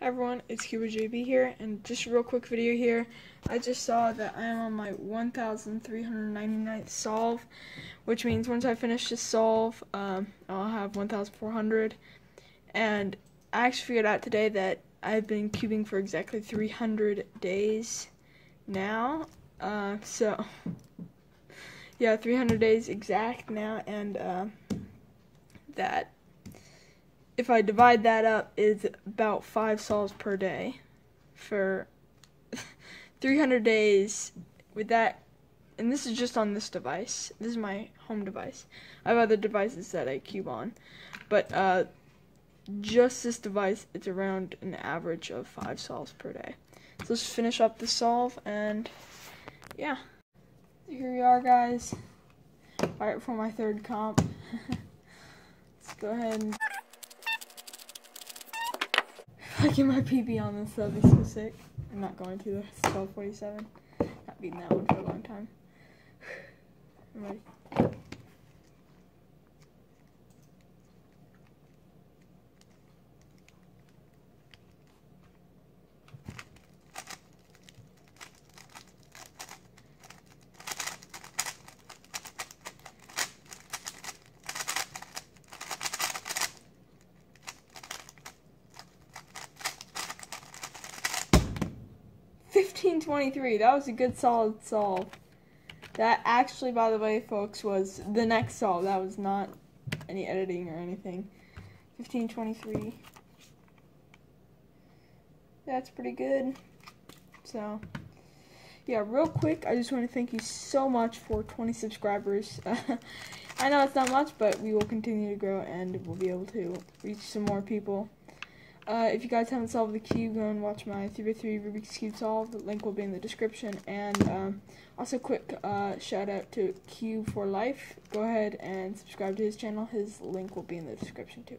Hi everyone, it's CuberJB here, and just a real quick video here. I just saw that I am on my 1,399th solve, which means once I finish this solve, um, I'll have 1,400. And I actually figured out today that I've been cubing for exactly 300 days now. Uh, so, yeah, 300 days exact now, and uh, that if I divide that up, is about five solves per day for 300 days. With that, and this is just on this device. This is my home device. I have other devices that I cube on, but uh, just this device, it's around an average of five solves per day. So let's finish up the solve, and yeah, here we are, guys. Right for my third comp. let's go ahead and. I get my PB on this, that'd be so sick. I'm not going to, though. 1247. Not beating that one for a long time. I'm ready. 1523. That was a good solid solve. That actually, by the way, folks, was the next solve. That was not any editing or anything. 1523. That's pretty good. So, yeah, real quick, I just want to thank you so much for 20 subscribers. I know it's not much, but we will continue to grow and we'll be able to reach some more people. Uh, if you guys haven't solved the cube, go and watch my 3x3 Rubik's Cube solve. The link will be in the description. And um, also, quick uh, shout out to Cube for Life. Go ahead and subscribe to his channel. His link will be in the description too.